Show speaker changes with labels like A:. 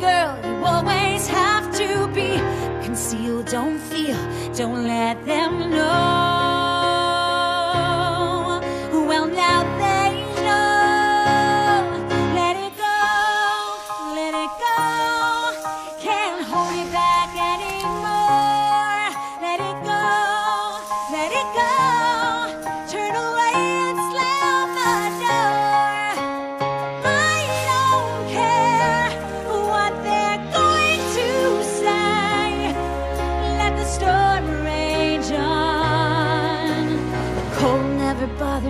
A: Girl you always have to be. Conceal, don't feel, don't let them know.